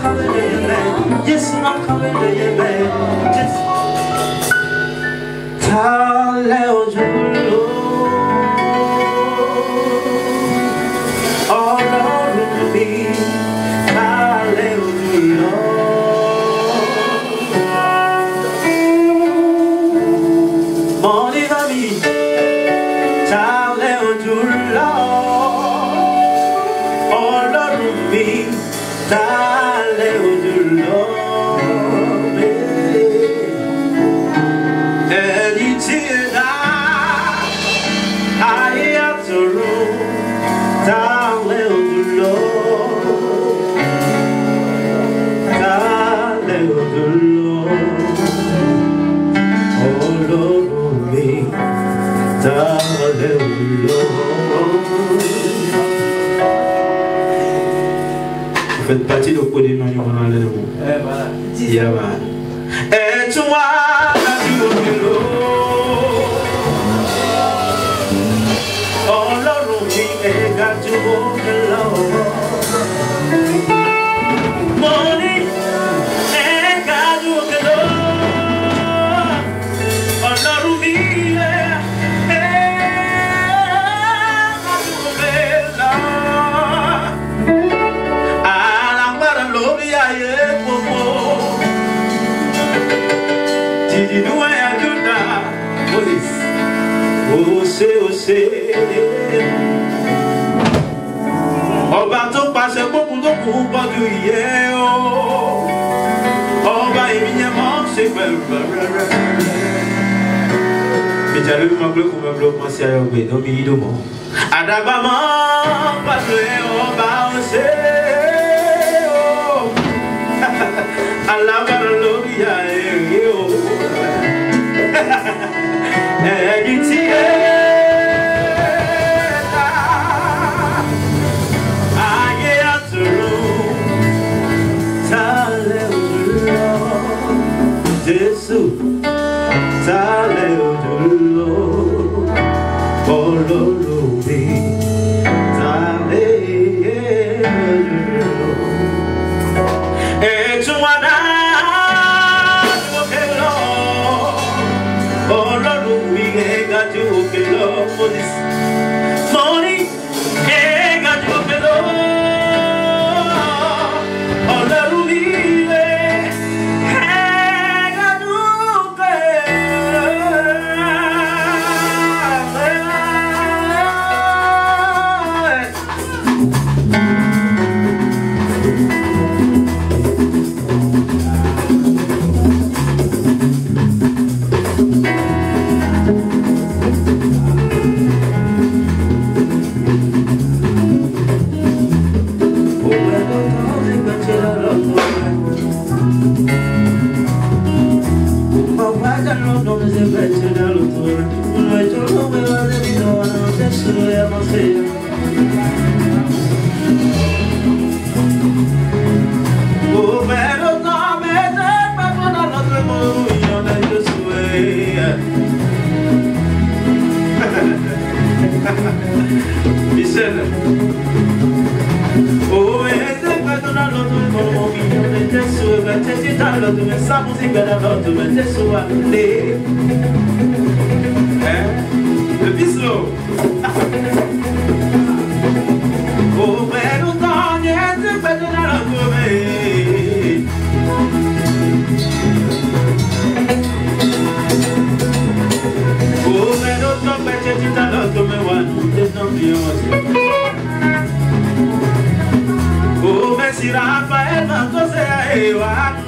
coming to your man. Yes, and I'm coming to your man. Just 달래줘. faites partie de Kodé non nous allons aller vous Yaba et toi Oh Lord, we got to go alone. sẹ́yọ̀ gbẹ̀dọ́ mi yí dùn mọ́. àdàbà mọ́ pàṣẹ ọba. Chita lo tu me sa música da tu me te sube. Eh? Le bislo. Oh, pero no niente cuento na lo tu me. Oh, pero no me chita lo tu me wa, te no mi O na kwa si kan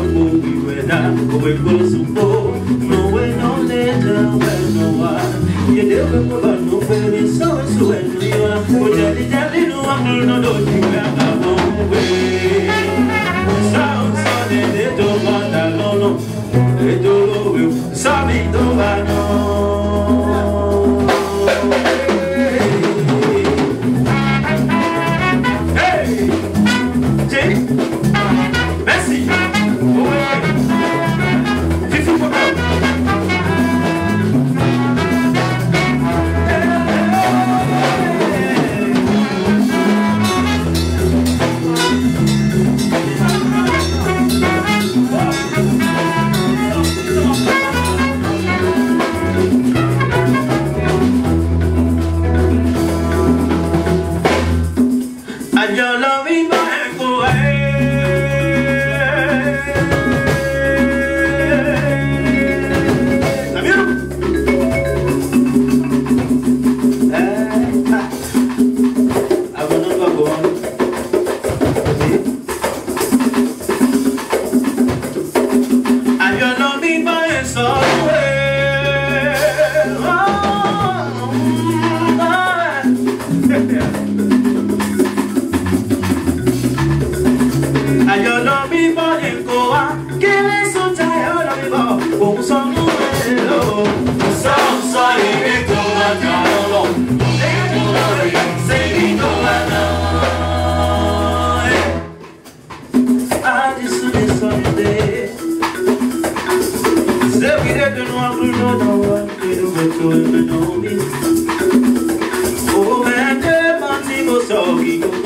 hapo iwe na kuwekwa suko nowe nonena wenowa yedewe kubanubeli sosuwenuiwa ujalijalinuwa mulnodojiwea Oh, man, man, man, man, man, man,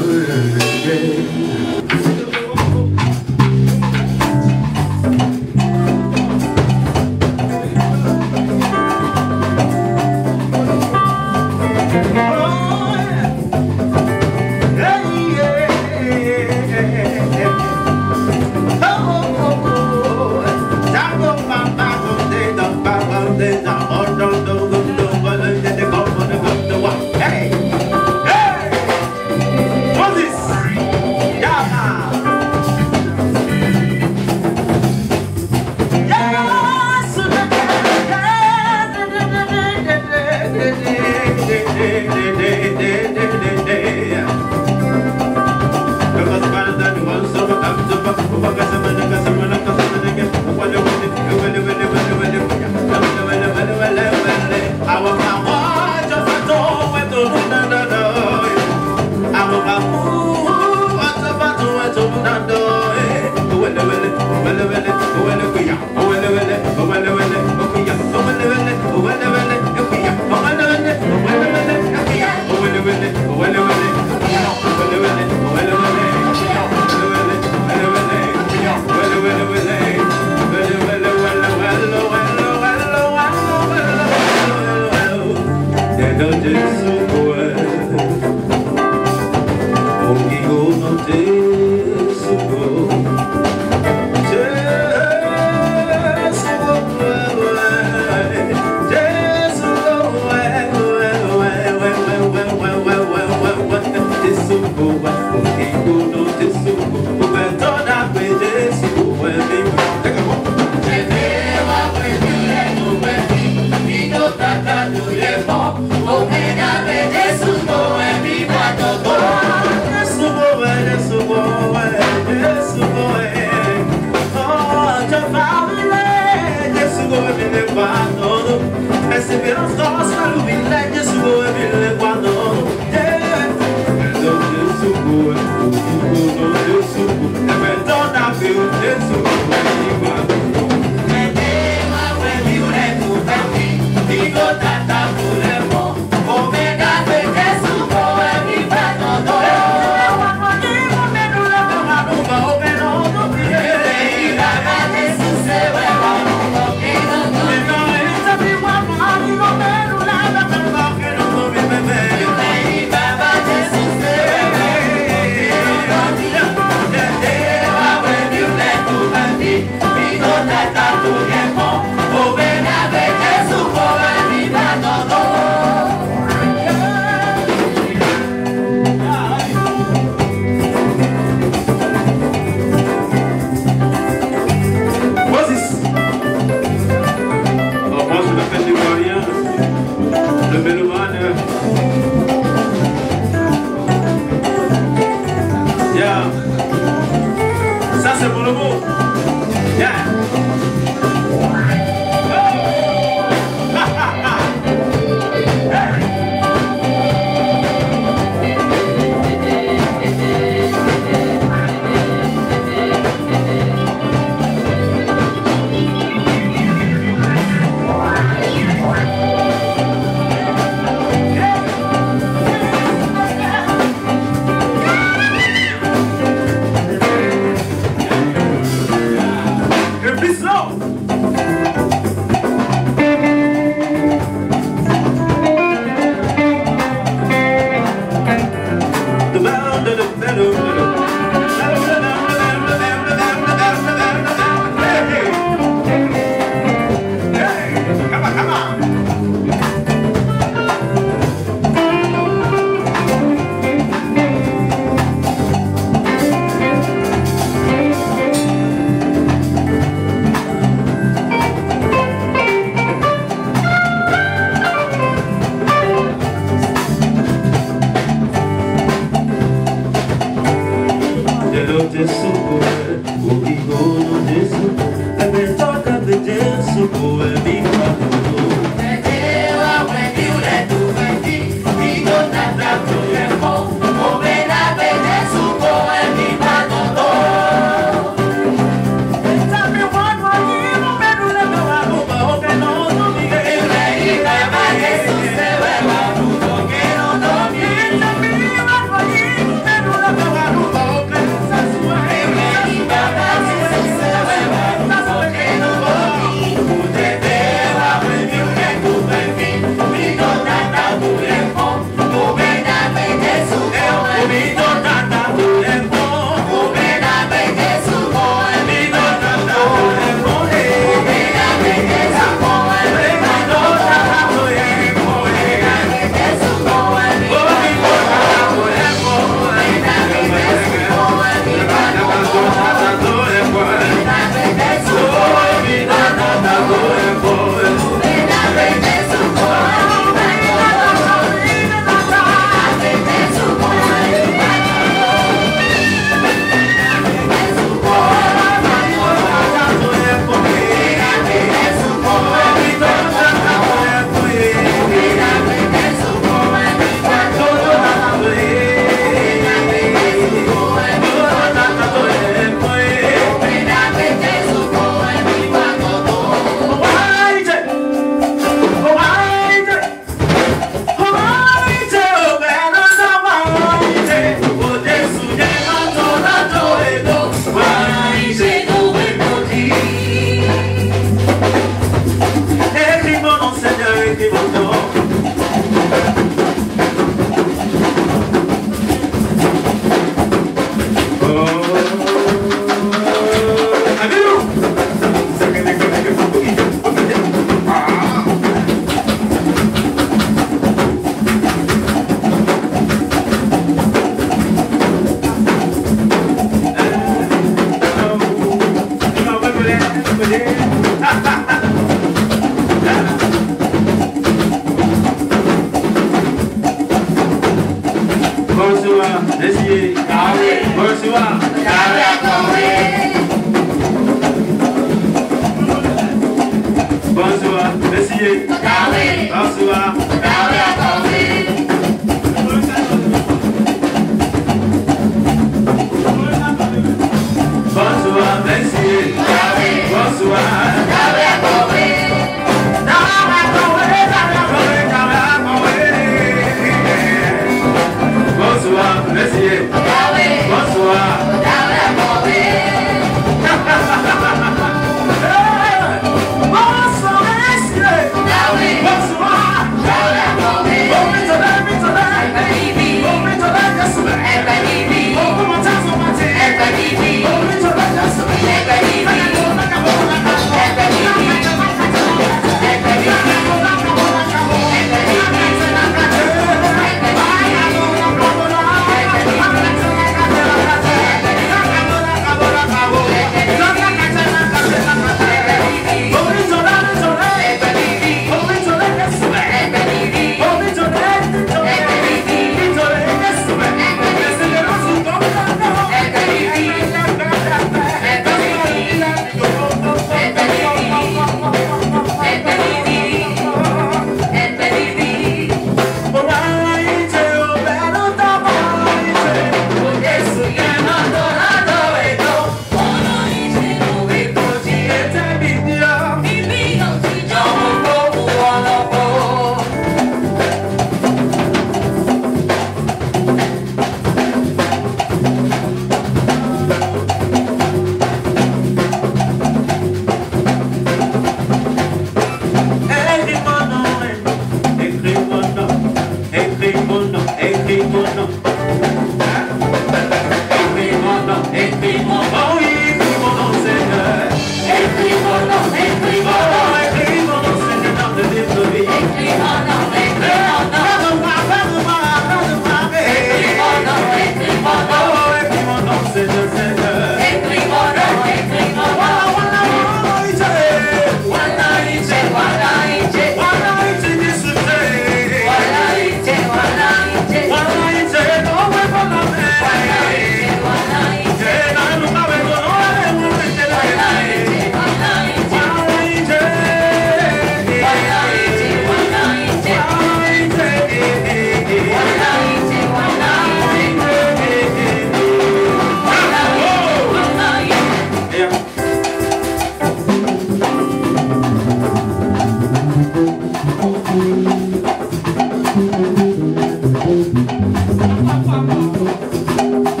Yeah.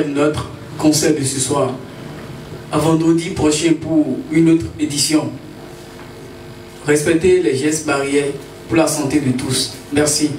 Notre concert de ce soir. À vendredi prochain pour une autre édition. Respectez les gestes barrières pour la santé de tous. Merci.